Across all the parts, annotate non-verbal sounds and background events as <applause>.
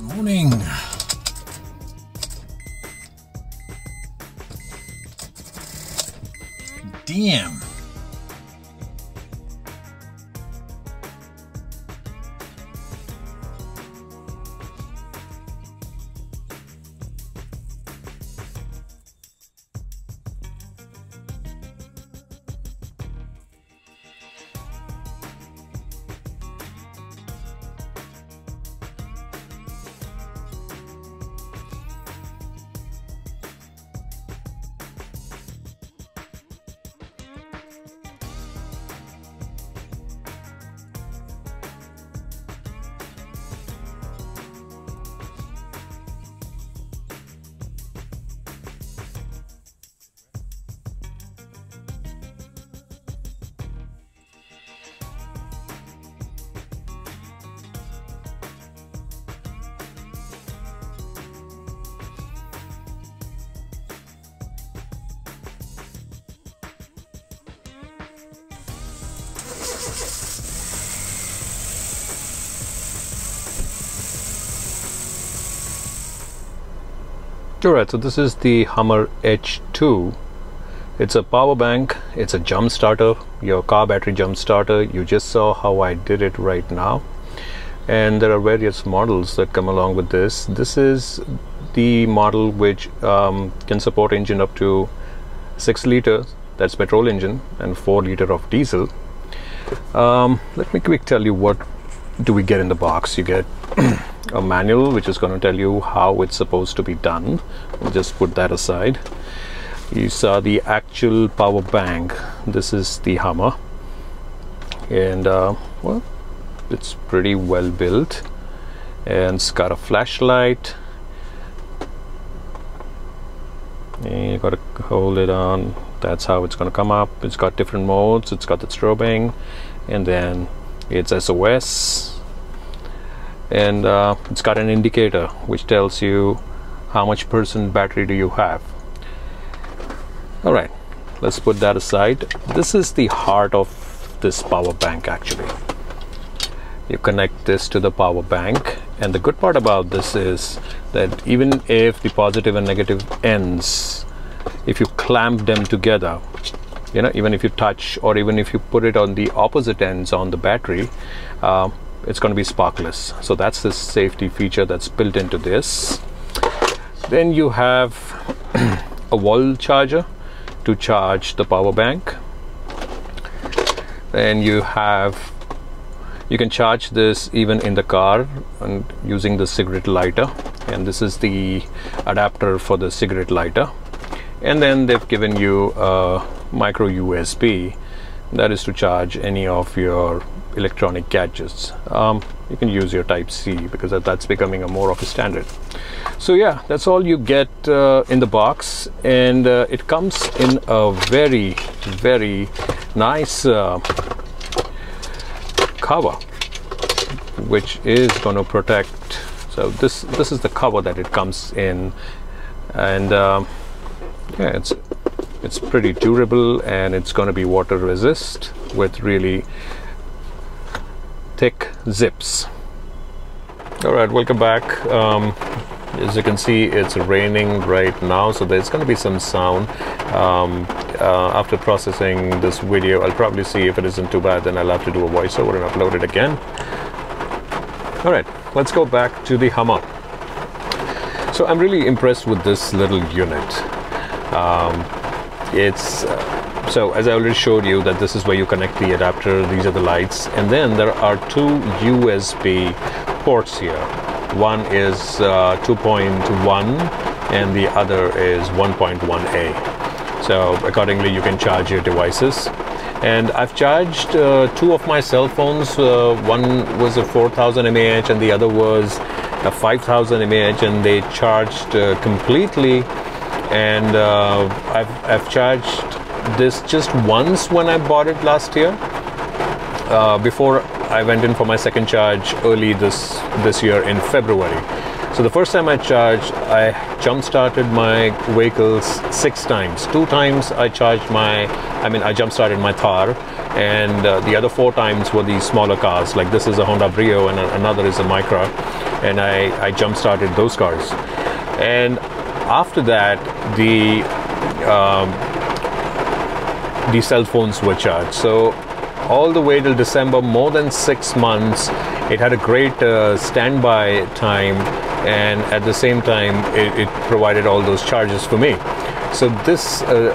Morning. Damn. Alright, so this is the Hummer H2. It's a power bank, it's a jump starter, your car battery jump starter. You just saw how I did it right now. And there are various models that come along with this. This is the model which um, can support engine up to 6 liters, that's petrol engine, and 4 liter of diesel. Um, let me quick tell you what do we get in the box. You get <clears throat> a manual which is going to tell you how it's supposed to be done. We'll just put that aside. You saw the actual power bank. This is the Hummer. And uh, well it's pretty well built. And it's got a flashlight. And you got to hold it on. That's how it's going to come up. It's got different modes. It's got the strobing. And then it's SOS and uh, it's got an indicator which tells you how much percent battery do you have. All right let's put that aside. This is the heart of this power bank actually. You connect this to the power bank and the good part about this is that even if the positive and negative ends if you clamp them together you know even if you touch or even if you put it on the opposite ends on the battery uh, it's going to be sparkless. So that's the safety feature that's built into this. Then you have <clears throat> a wall charger to charge the power bank. Then you have you can charge this even in the car and using the cigarette lighter. And this is the adapter for the cigarette lighter. And then they've given you a micro USB that is to charge any of your electronic gadgets. Um, you can use your Type C because that's becoming a more of a standard. So yeah, that's all you get uh, in the box, and uh, it comes in a very, very nice uh, cover, which is going to protect. So this this is the cover that it comes in, and um, yeah, it's it's pretty durable and it's going to be water resist with really thick zips. All right welcome back. Um, as you can see it's raining right now so there's going to be some sound. Um, uh, after processing this video I'll probably see if it isn't too bad then I'll have to do a voiceover and upload it again. All right let's go back to the Hummer. So I'm really impressed with this little unit. Um, it's uh, so as I already showed you that this is where you connect the adapter these are the lights and then there are two USB ports here. One is uh, 2.1 and the other is 1.1a so accordingly you can charge your devices. And I've charged uh, two of my cell phones uh, one was a 4000 mAh and the other was a 5000 mAh and they charged uh, completely and uh, I've, I've charged this just once when I bought it last year uh, before I went in for my second charge early this this year in February So the first time I charged, I jump started my vehicles six times. Two times I charged my, I mean, I jump started my Thar, and uh, the other four times were these smaller cars. Like this is a Honda Brio, and another is a Micra, and I, I jump started those cars. And after that, the um, the cell phones were charged. So all the way till December, more than six months, it had a great uh, standby time, and at the same time, it, it, provided all those charges for me. So this uh,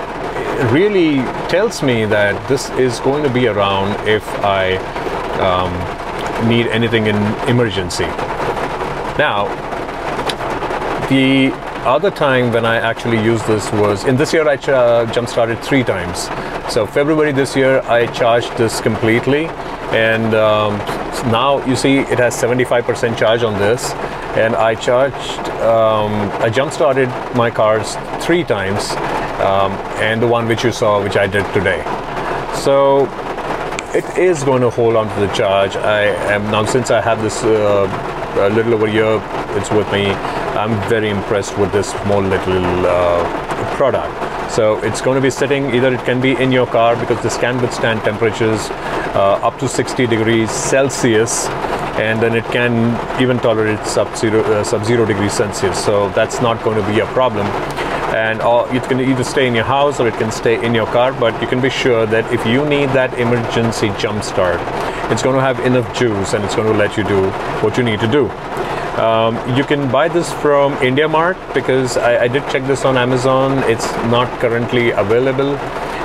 really tells me that this is going to be around if I um, need anything in emergency. Now, the other time when I actually used this was in this year I ch- jump started three times. So February this year I charged this completely, and um, now you see it has 75% charge on this, and I charged um, I jump started my cars three times, um, and the one which you saw, which I did today. So it is going to hold on to the charge. I am now since I have this uh, a little over a year, it's with me. I'm very impressed with this small little uh, product. So it's going to be sitting either it can be in your car because this can withstand temperatures uh, up to 60 degrees Celsius and then it can even tolerate sub-zero, uh, sub-zero degrees Celsius. So that's not going to be a problem. And uh, it can either stay in your house or it can stay in your car, but you can be sure that if you need that emergency jump start, it's going to have enough juice and it's going to let you do what you need to do. Um, you can buy this from India Mart because I, I, did check this on Amazon. It's not currently available.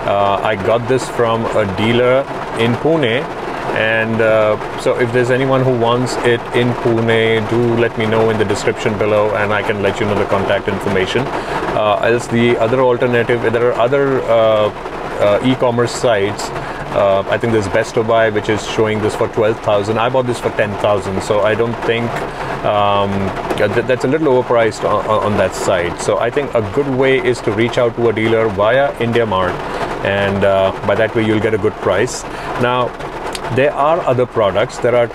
Uh, I got this from a dealer in Pune. And uh, so, if there's anyone who wants it in Pune, do let me know in the description below, and I can let you know the contact information. Uh, else, the other alternative, there are other uh, uh, e-commerce sites uh, I think there's Best Buy, which is showing this for 12,000. I bought this for 10,000, so I don't think um, that's a little overpriced on, on, that site. So I think a good way is to reach out to a dealer via India Mart, and uh, by that way you'll get a good price. Now, there are other products. There are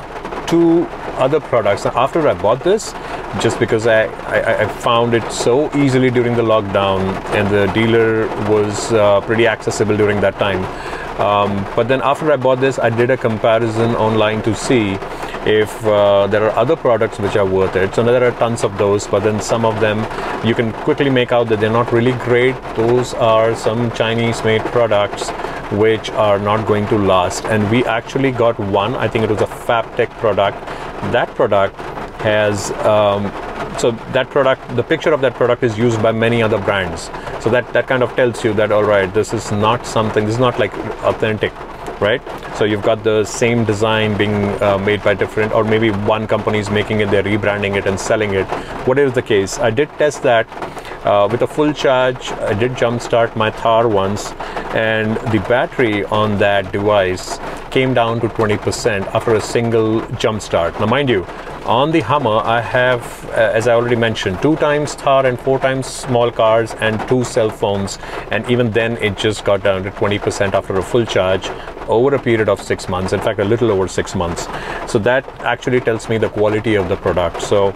two other products. Now, after I bought this, just because I, I, I, found it so easily during the lockdown and the dealer was uh, pretty accessible during that time. Um, but then after I bought this, I did a comparison online to see if uh, there are other products which are worth it. So there are tons of those, but then some of them you can quickly make out that they're not really great. Those are some Chinese made products which are not going to last. And we actually got one, I think it was a Fabtech product. That product has um, so that product the picture of that product is used by many other brands so that that kind of tells you that all right this is not something this is not like authentic right? So you've got the same design being uh, made by different or maybe one company is making it they're rebranding it and selling it. Whatever the case? I did test that uh, with a full charge. I did jumpstart my thar once and the battery on that device came down to 20% after a single jump start now mind you on the Hummer, I have, uh, as I already mentioned, two times Thar and four times small cars and two cell phones. And even then, it just got down to 20% after a full charge over a period of six months. In fact, a little over six months. So that actually tells me the quality of the product. So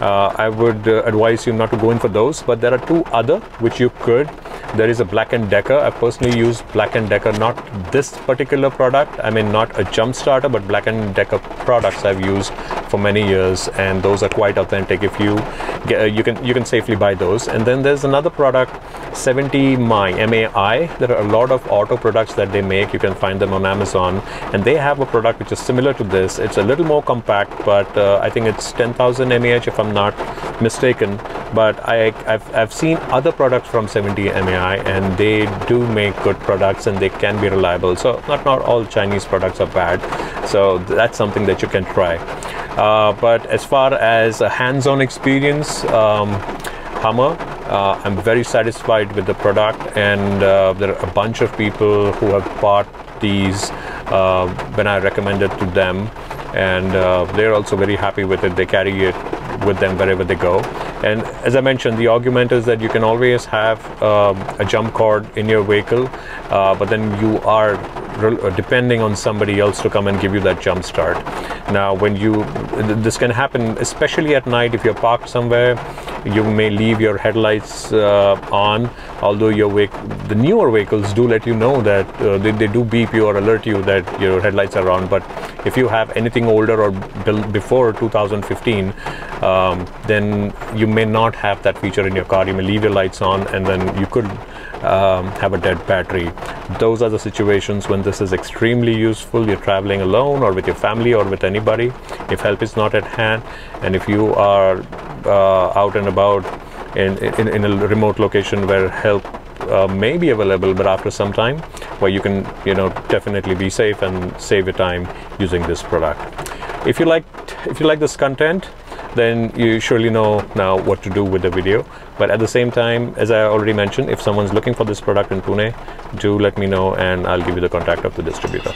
uh, I would uh, advise you not to go in for those, but there are two other which you could. There is a Black & Decker. I personally use Black & Decker, not this particular product. I mean, not a jump starter, but Black & Decker products I've used for many years, and those are quite authentic. If you get, uh, you can you can safely buy those. And then there's another product, 70 MAI, M-A-I. There are a lot of auto products that they make. You can find them on Amazon, and they have a product which is similar to this. It's a little more compact, but uh, I think it's 10,000 mAh if I'm not mistaken. But I, have I've seen other products from 70 MAI and they do make good products and they can be reliable. So not, not all Chinese products are bad. So that's something that you can try. Uh, but as far as a hands-on experience, um, Hummer, uh, I'm very satisfied with the product and uh, there are a bunch of people who have bought these uh, when I recommended to them and uh, they're also very happy with it. They carry it with them wherever they go. And as I mentioned, the argument is that you can always have um, a jump cord in your vehicle, uh, but then you are depending on somebody else to come and give you that jump start. Now, when you this can happen, especially at night if you're parked somewhere, you may leave your headlights uh, on. Although your vehic- the newer vehicles do let you know that uh, they, they do beep you or alert you that your headlights are on. But if you have anything older or built before 2015, um, then you may not have that feature in your car. You may leave your lights on, and then you could um, have a dead battery. Those are the situations when this is extremely useful. You're traveling alone or with your family or with anybody. If help is not at hand, and if you are uh, out and about in, in, in a remote location where help uh, may be available, but after some time, where you can, you know, definitely be safe and save your time using this product. If you like, if you like this content, then you surely know now what to do with the video. But at the same time, as I already mentioned, if someone's looking for this product in Pune, do let me know and I'll give you the contact of the distributor.